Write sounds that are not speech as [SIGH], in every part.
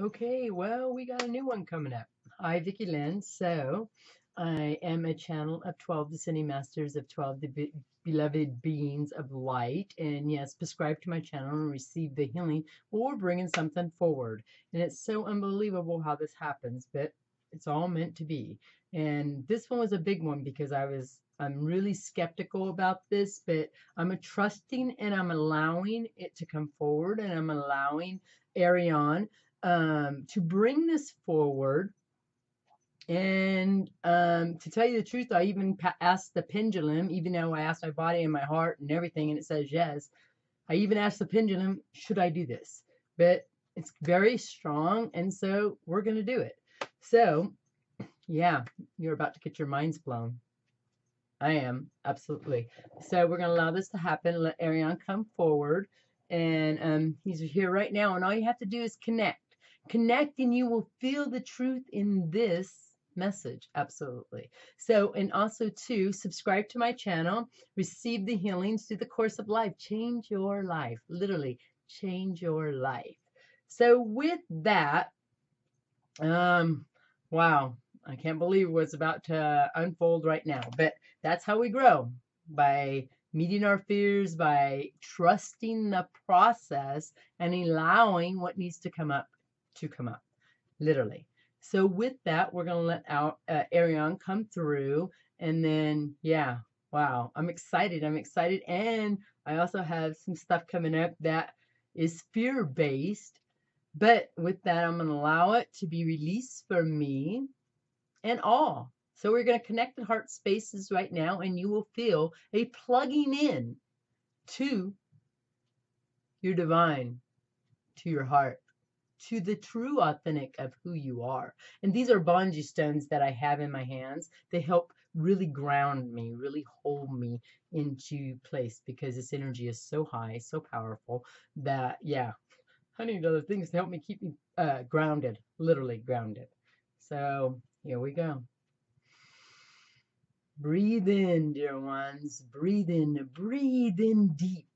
Okay, well, we got a new one coming up. Hi, Vickie Lynn. So, I am a channel of 12 Descending Masters of 12 the be- Beloved Beings of Light. And yes, subscribe to my channel and receive the healing. We're bringing something forward. And it's so unbelievable how this happens, but it's all meant to be. And this one was a big one because I was. I'm really skeptical about this, but I'm trusting and I'm allowing it to come forward and I'm allowing AiRiON um, to bring this forward. And um, to tell you the truth, I even asked the pendulum, even though I asked my body and my heart and everything, and it says yes. I even asked the pendulum, should I do this? But it's very strong, and so we're going to do it. So, yeah, you're about to get your minds blown. I am, absolutely. So, we're going to allow this to happen. Let AiRiON come forward, and um, he's here right now, and all you have to do is connect connect and you will feel the truth in this message absolutely so and also to subscribe to my channel receive the healings through the course of life change your life literally change your life so with that um wow i can't believe what's about to unfold right now but that's how we grow by meeting our fears by trusting the process and allowing what needs to come up to come up, literally. So with that, we're going to let out uh, AiRiON come through. And then, yeah, wow, I'm excited. I'm excited. And I also have some stuff coming up that is fear-based. But with that, I'm going to allow it to be released for me and all. So we're going to connect the heart spaces right now, and you will feel a plugging in to your divine, to your heart to the true authentic of who you are. And these are bungee stones that I have in my hands. They help really ground me, really hold me into place because this energy is so high, so powerful that, yeah, I need other things to help me keep me uh, grounded, literally grounded. So here we go. Breathe in, dear ones. Breathe in. Breathe in deep.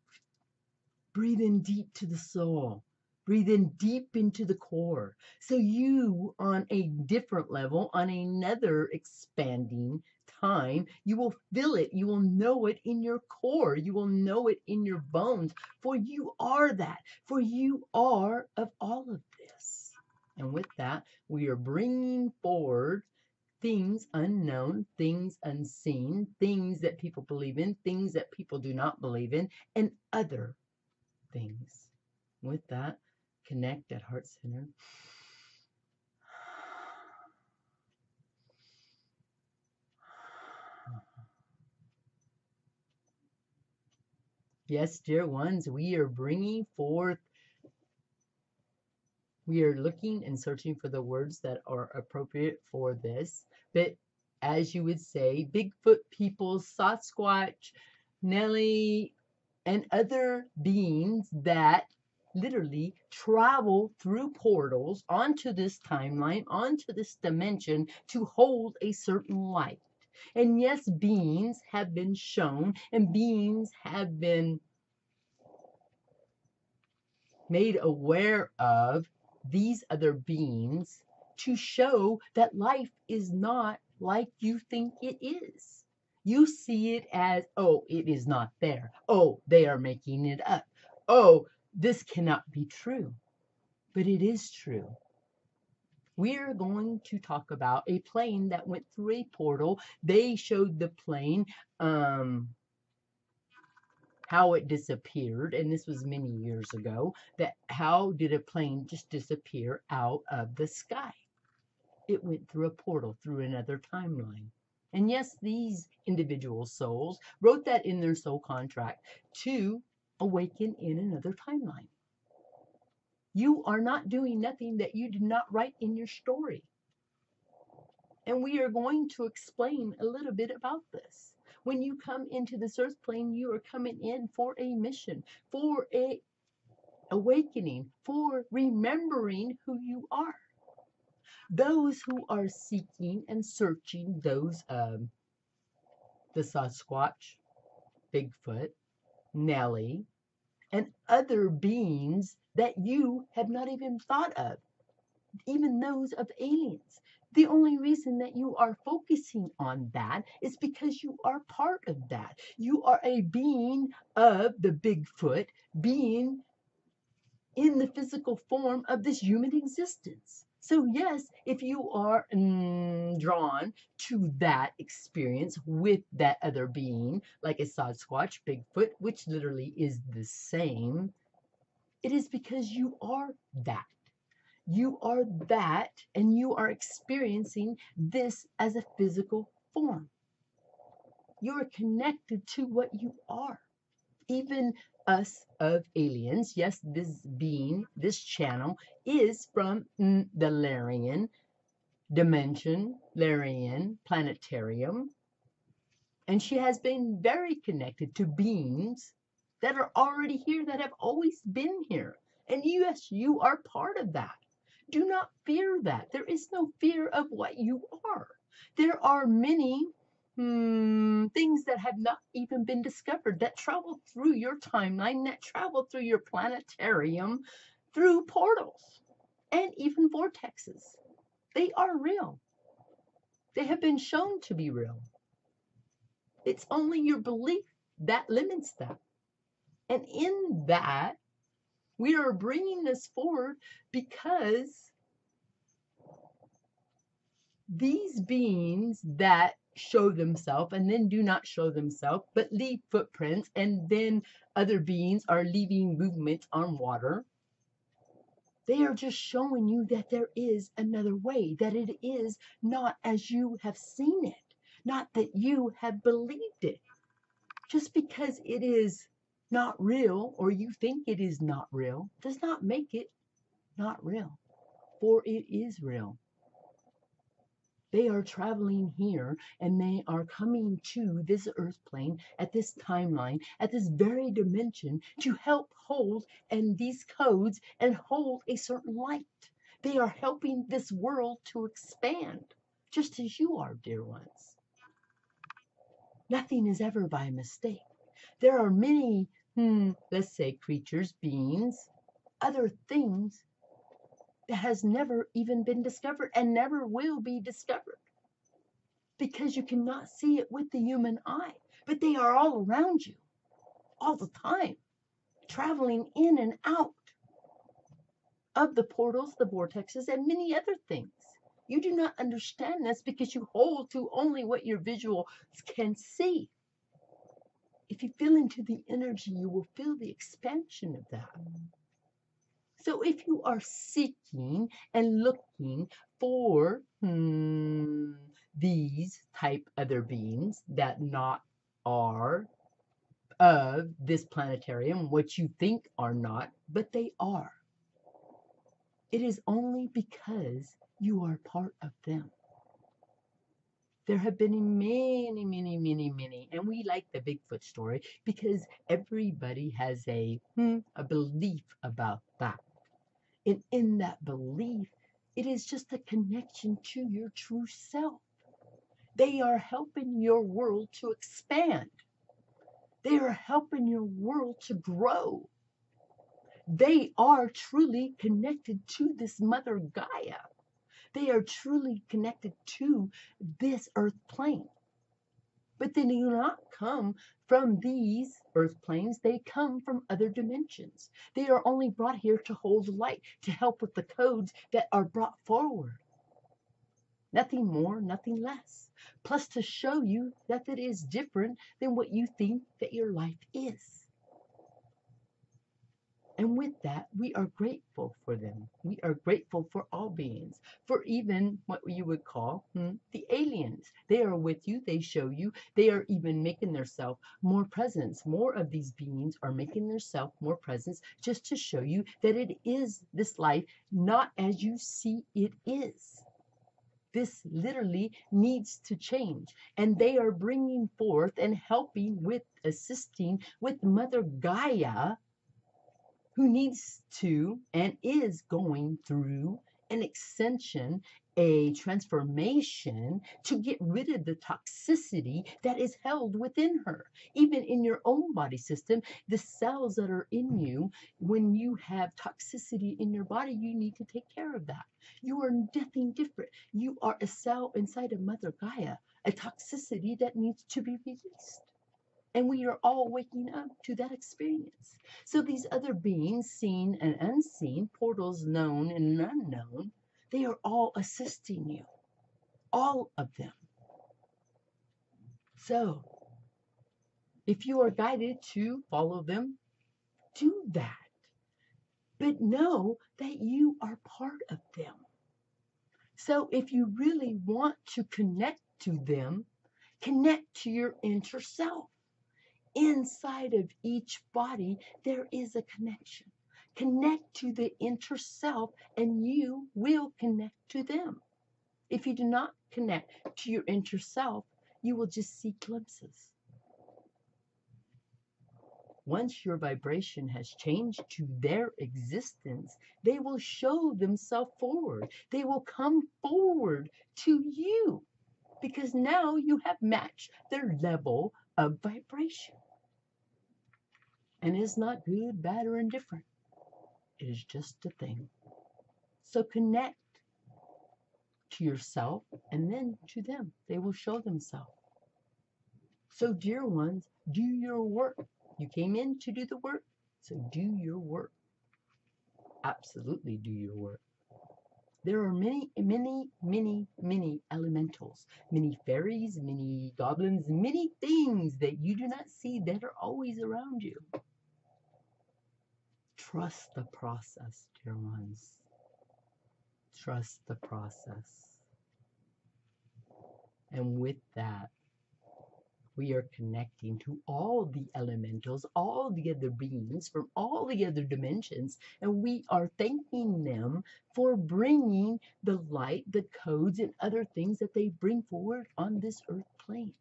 Breathe in deep to the soul. Breathe in deep into the core. So you, on a different level, on another expanding time, you will feel it. You will know it in your core. You will know it in your bones. For you are that. For you are of all of. And with that, we are bringing forward things unknown, things unseen, things that people believe in, things that people do not believe in, and other things. With that, connect at heart center. Yes, dear ones, we are bringing forth, we are looking and searching for the words that are appropriate for this. But as you would say, Bigfoot people, Sasquatch, Nelly, and other beings that literally travel through portals onto this timeline, onto this dimension to hold a certain light. And yes, beings have been shown and beings have been made aware of these other beings to show that life is not like you think it is. You see it as, oh, it is not there. Oh, they are making it up. Oh, this cannot be true, but it is true. We are going to talk about a plane that went through a portal. They showed the plane, um, how it disappeared, and this was many years ago. That how did a plane just disappear out of the sky? It went through a portal through another timeline. And yes, these individual souls wrote that in their soul contract to awaken in another timeline. You are not doing nothing that you did not write in your story. And we are going to explain a little bit about this. When you come into this earth plane, you are coming in for a mission, for a awakening, for remembering who you are. Those who are seeking and searching those um the Sasquatch, Bigfoot, Nellie, and other beings that you have not even thought of. even those of aliens. The only reason that you are focusing on that is because you are part of that. You are a being of the Bigfoot, being in the physical form of this human existence. So, yes, if you are mm, drawn to that experience with that other being, like a Sasquatch, Bigfoot, which literally is the same, it is because you are that. You are that, and you are experiencing this as a physical form. You are connected to what you are. Even us of aliens, yes, this being, this channel, is from mm, the Larian dimension, Larian planetarium. And she has been very connected to beings that are already here, that have always been here. And yes, you are part of that. Do not fear that. There is no fear of what you are. There are many hmm, things that have not even been discovered that travel through your timeline, that travel through your planetarium, through portals, and even vortexes. They are real. They have been shown to be real. It's only your belief that limits them. And in that, we are bringing this forward because these beings that show themselves and then do not show themselves, but leave footprints, and then other beings are leaving movements on water. They are just showing you that there is another way, that it is not as you have seen it, not that you have believed it. Just because it is not real or you think it is not real does not make it not real, for it is real. They are traveling here and they are coming to this earth plane at this timeline, at this very dimension to help hold and these codes and hold a certain light. They are helping this world to expand, just as you are, dear ones. Nothing is ever by mistake. There are many hmm, let's say creatures, beings, other things that has never even been discovered and never will be discovered because you cannot see it with the human eye, but they are all around you all the time, traveling in and out of the portals, the vortexes, and many other things. You do not understand this because you hold to only what your visual can see. If you feel into the energy, you will feel the expansion of that. So if you are seeking and looking for hmm, these type other beings that not are of this planetarium, what you think are not, but they are. It is only because you are part of them. There have been many, many, many, many, and we like the Bigfoot story because everybody has a hmm, a belief about that. And in that belief, it is just a connection to your true self. They are helping your world to expand. They are helping your world to grow. They are truly connected to this Mother Gaia. They are truly connected to this earth plane. But they do not come from these earth planes, they come from other dimensions. They are only brought here to hold light, to help with the codes that are brought forward. Nothing more, nothing less. Plus, to show you that it is different than what you think that your life is. And with that, we are grateful for them. We are grateful for all beings, for even what you would call hmm, the aliens. They are with you, they show you, they are even making themselves more presence. More of these beings are making themselves more presence just to show you that it is this life, not as you see it is. This literally needs to change. And they are bringing forth and helping with, assisting with Mother Gaia who needs to and is going through an extension, a transformation to get rid of the toxicity that is held within her. Even in your own body system, the cells that are in you, when you have toxicity in your body, you need to take care of that. You are nothing different. You are a cell inside of Mother Gaia, a toxicity that needs to be released. And we are all waking up to that experience. So these other beings, seen and unseen, portals known and unknown, they are all assisting you. All of them. So if you are guided to follow them, do that. But know that you are part of them. So if you really want to connect to them, connect to your inner self inside of each body, there is a connection. Connect to the inner self, and you will connect to them. If you do not connect to your inner self, you will just see glimpses. Once your vibration has changed to their existence, they will show themselves forward. They will come forward to you because now you have matched their level of vibration. And is not good, bad, or indifferent. It is just a thing. So connect to yourself and then to them. They will show themselves. So, dear ones, do your work. You came in to do the work, so do your work. Absolutely do your work. There are many, many, many, many elementals, many fairies, many goblins, many things that you do not see that are always around you. Trust the process, dear ones. Trust the process. And with that, we are connecting to all the elementals, all the other beings from all the other dimensions, and we are thanking them for bringing the light, the codes, and other things that they bring forward on this earth plane.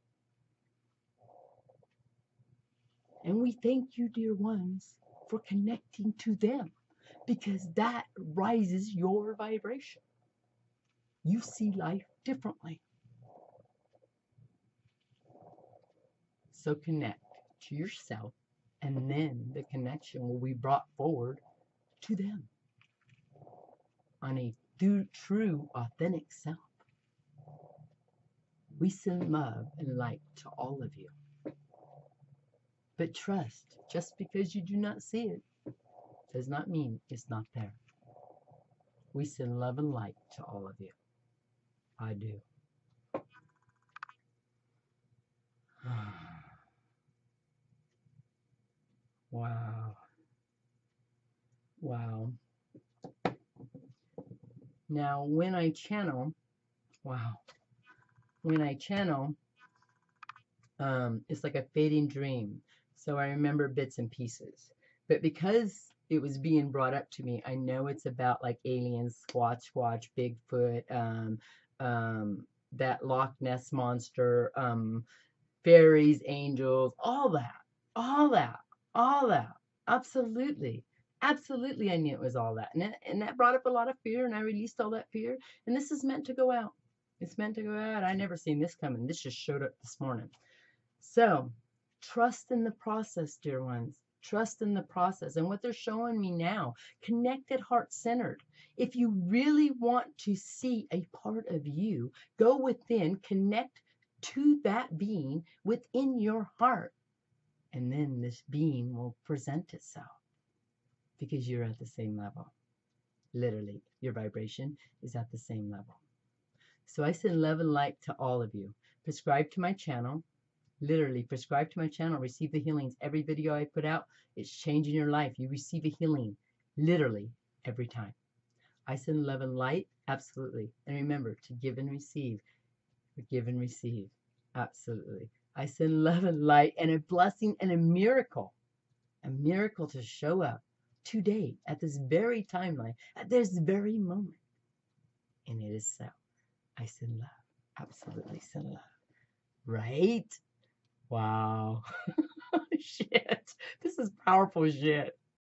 And we thank you, dear ones, for connecting to them because that rises your vibration. You see life differently. So connect to yourself, and then the connection will be brought forward to them on a true, authentic self. We send love and light to all of you. But trust, just because you do not see it, does not mean it's not there. We send love and light to all of you. I do. Wow. Wow. Now, when I channel, wow, when I channel, um, it's like a fading dream. So I remember bits and pieces. But because it was being brought up to me, I know it's about like aliens, Squatch Squatch, Bigfoot, um, um, that Loch Ness monster, um, fairies, angels, all that, all that. All that. Absolutely. Absolutely, I knew it was all that. And, it, and that brought up a lot of fear, and I released all that fear. And this is meant to go out. It's meant to go out. I never seen this coming. This just showed up this morning. So, trust in the process, dear ones. Trust in the process. And what they're showing me now, connected heart centered. If you really want to see a part of you, go within, connect to that being within your heart and then this being will present itself because you're at the same level. Literally, your vibration is at the same level. So I send love and light to all of you. Prescribe to my channel. Literally, prescribe to my channel. Receive the healings. Every video I put out, it's changing your life. You receive a healing. Literally, every time. I send love and light. Absolutely. And remember to give and receive. Give and receive. Absolutely. I send love and light and a blessing and a miracle, a miracle to show up today at this very timeline, at this very moment. And it is so. I send love. Absolutely send love. Right? Wow. [LAUGHS] shit. This is powerful shit.